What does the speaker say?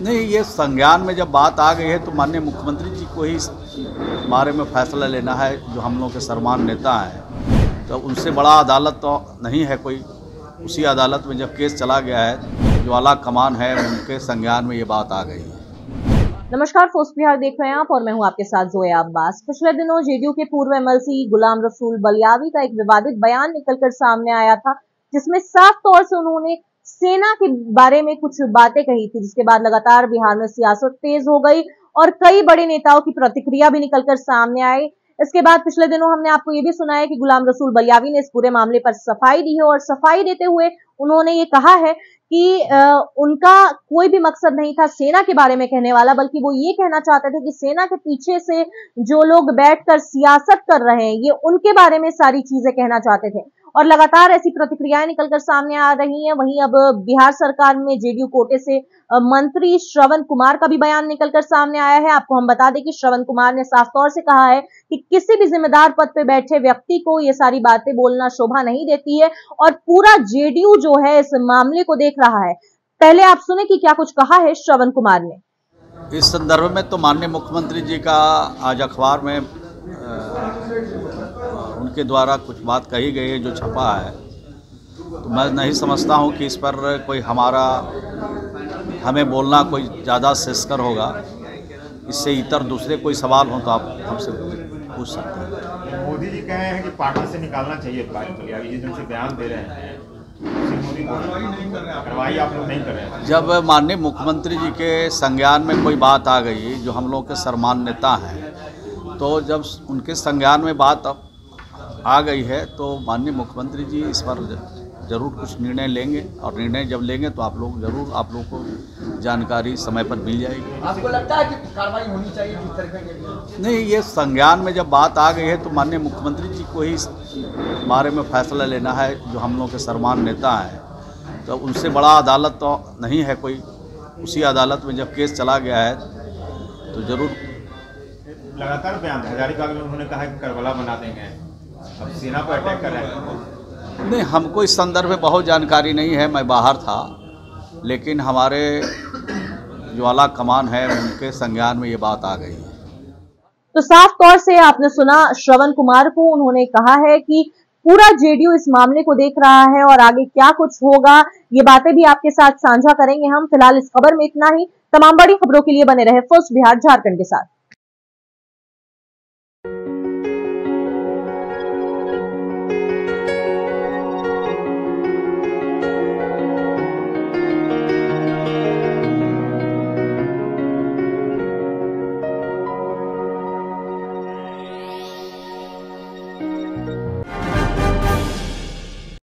नहीं, ये संज्ञान में जब बात आ गई है तो माननीय मुख्यमंत्री जी को ही बारे में फैसला लेना है, जो हम लोग के सरमान नेता हैं। तो उनसे बड़ा अदालत तो नहीं है कोई, उसी अदालत में जब केस चला गया है, जो आला कमान है, उनके संज्ञान में ये बात आ गई है। नमस्कार फोस्ट बिहार देख रहे हैं आप, और मैं हूँ आपके साथ जोया अब्बास। पिछले दिनों जेडीयू के पूर्व एमएलसी गुलाम रसूल बलियावी का एक विवादित बयान निकलकर सामने आया था, जिसमें साफ़ तौर से उन्होंने सेना के बारे में कुछ बातें कही थी, जिसके बाद लगातार बिहार में सियासत तेज हो गई और कई बड़े नेताओं की प्रतिक्रिया भी निकलकर सामने आई। इसके बाद पिछले दिनों हमने आपको ये भी सुना है कि गुलाम रसूल बलियावी ने इस पूरे मामले पर सफ़ाई दी है और सफ़ाई देते हुए उन्होंने ये कहा है कि उनका कोई भी मकसद नहीं था सेना के बारे में कहने वाला, बल्कि वो ये कहना चाहते थे कि सेना के पीछे से जो लोग बैठकर सियासत कर रहे हैं, ये उनके बारे में सारी चीज़ें कहना चाहते थे। और लगातार ऐसी प्रतिक्रियाएँ निकलकर सामने आ रही हैं। वहीं अब बिहार सरकार में जेडीयू कोटे से मंत्री श्रवण कुमार का भी बयान निकलकर सामने आया है। आपको हम बता दें कि श्रवण कुमार ने साफ़ तौर से कहा है कि किसी भी जिम्मेदार पद पे बैठे व्यक्ति को ये सारी बातें बोलना शोभा नहीं देती है और पूरा जेडीयू जो है इस मामले को देख रहा है। पहले आप सुने कि क्या कुछ कहा है श्रवण कुमार ने। इस संदर्भ में तो माननीय मुख्यमंत्री जी का आज अखबार में उनके द्वारा कुछ बात कही गई है जो छपा है। तो मैं नहीं समझता हूँ कि इस पर कोई हमारा हमें बोलना कोई ज़्यादा शेषकर होगा। इससे इतर दूसरे कोई सवाल हो तो आप हमसे पूछ सकते हैं। मोदी जी कहे हैं कि पार्टी से निकालना चाहिए जिस दिन से बयान दे रहे हैं कार्रवाई आप लोग नहीं कर रहे जब माननीय मुख्यमंत्री जी के संज्ञान में कोई बात आ गई जो हम लोग के सम्मान नेता हैं तो जब उनके संज्ञान में बात आ गई है तो माननीय मुख्यमंत्री जी इस पर ज़रूर कुछ निर्णय लेंगे और निर्णय जब लेंगे तो आप लोग ज़रूर आप लोग को जानकारी समय पर मिल जाएगी। आपको लगता है कि कार्रवाई होनी चाहिए जिस तरीके नहीं ये संज्ञान में जब बात आ गई है तो माननीय मुख्यमंत्री जी को ही इस बारे में फैसला लेना है जो हम लोग के सरमान नेता हैं। तो उनसे बड़ा अदालत तो नहीं है कोई उसी अदालत में जब केस चला गया है तो ज़रूर लगातार बयान हजारीबाग में उन्होंने कहा कि करबला बना देंगे। सेना पर अटैक कर रहे हैं। नहीं हमको इस संदर्भ में बहुत जानकारी नहीं है मैं बाहर था लेकिन हमारे जो आला कमान है उनके संज्ञान में ये बात आ गई है। तो साफ़ तौर से आपने सुना श्रवण कुमार को उन्होंने कहा है कि पूरा जेडीयू इस मामले को देख रहा है और आगे क्या कुछ होगा ये बातें भी आपके साथ साझा करेंगे हम। फ़िलहाल इस खबर में इतना ही। तमाम बड़ी खबरों के लिए बने रहे फ़र्स्ट बिहार झारखंड के साथ।